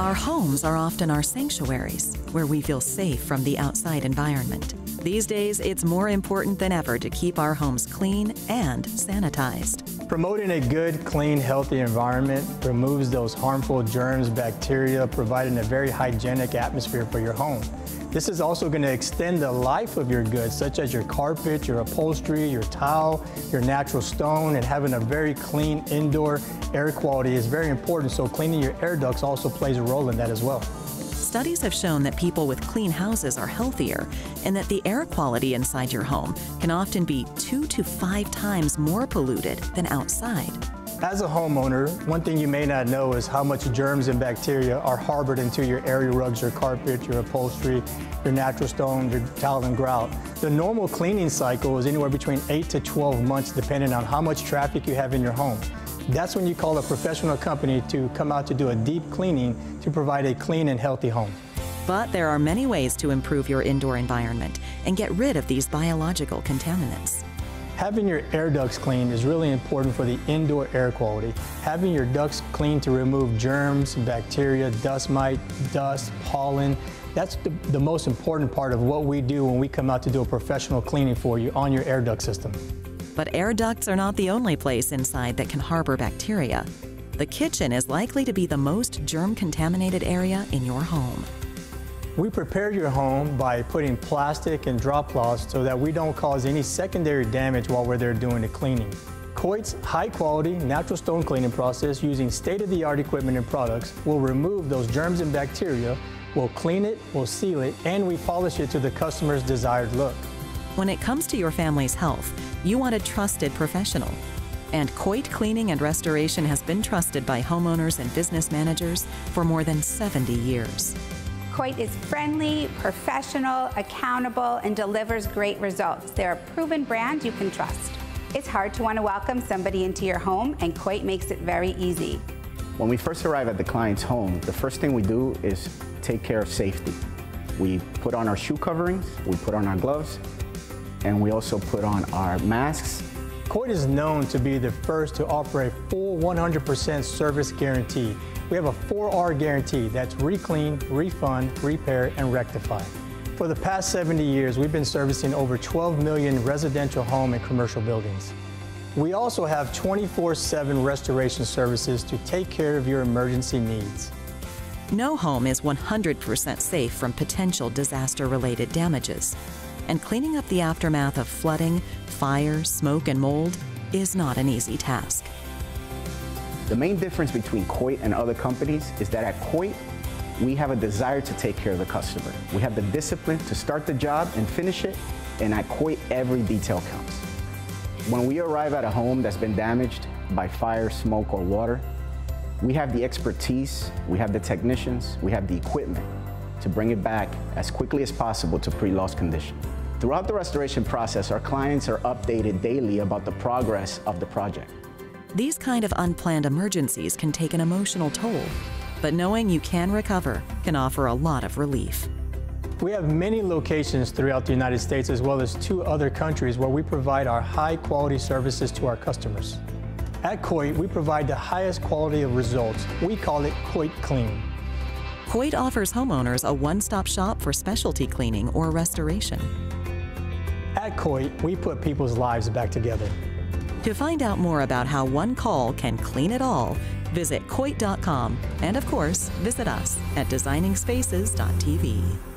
Our homes are often our sanctuaries, where we feel safe from the outside environment. These days, it's more important than ever to keep our homes clean and sanitized. Promoting a good, clean, healthy environment removes those harmful germs, bacteria, providing a very hygienic atmosphere for your home. This is also going to extend the life of your goods, such as your carpet, your upholstery, your tile, your natural stone, and having a very clean indoor air quality is very important. So cleaning your air ducts also plays a role in that as well. Studies have shown that people with clean houses are healthier and that the air quality inside your home can often be two to five times more polluted than outside. As a homeowner, one thing you may not know is how much germs and bacteria are harbored into your area rugs, your carpet, your upholstery, your natural stone, your tile and grout. The normal cleaning cycle is anywhere between 8 to 12 months depending on how much traffic you have in your home. That's when you call a professional company to come out to do a deep cleaning to provide a clean and healthy home. But there are many ways to improve your indoor environment and get rid of these biological contaminants. Having your air ducts clean is really important for the indoor air quality. Having your ducts clean to remove germs, bacteria, dust mite, dust, pollen, that's the, the most important part of what we do when we come out to do a professional cleaning for you on your air duct system. But air ducts are not the only place inside that can harbor bacteria. The kitchen is likely to be the most germ contaminated area in your home. We prepare your home by putting plastic and drop cloths so that we don't cause any secondary damage while we're there doing the cleaning. Coit's high-quality natural stone cleaning process using state-of-the-art equipment and products will remove those germs and bacteria, we'll clean it, we'll seal it, and we polish it to the customer's desired look. When it comes to your family's health, you want a trusted professional. And Coit Cleaning and Restoration has been trusted by homeowners and business managers for more than 70 years. Coit is friendly, professional, accountable, and delivers great results. They're a proven brand you can trust. It's hard to want to welcome somebody into your home, and Coit makes it very easy. When we first arrive at the client's home, the first thing we do is take care of safety. We put on our shoe coverings, we put on our gloves, and we also put on our masks. Coit is known to be the first to offer a full 100% service guarantee. We have a 4R guarantee that's reclean, refund, repair, and rectify. For the past 70 years, we've been servicing over 12 million residential home and commercial buildings. We also have 24-7 restoration services to take care of your emergency needs. No home is 100% safe from potential disaster-related damages. And cleaning up the aftermath of flooding, fire, smoke, and mold is not an easy task. The main difference between Coit and other companies is that at Coit, we have a desire to take care of the customer. We have the discipline to start the job and finish it, and at Coit, every detail counts. When we arrive at a home that's been damaged by fire, smoke, or water, we have the expertise, we have the technicians, we have the equipment to bring it back as quickly as possible to pre-loss condition. Throughout the restoration process, our clients are updated daily about the progress of the project. These kind of unplanned emergencies can take an emotional toll, but knowing you can recover can offer a lot of relief. We have many locations throughout the United States as well as two other countries where we provide our high quality services to our customers. At Coit, we provide the highest quality of results. We call it Coit Clean. Coit offers homeowners a one-stop shop for specialty cleaning or restoration. At Coit, we put people's lives back together. To find out more about how one call can clean it all, visit Coit.com and, of course, visit us at designingspaces.tv.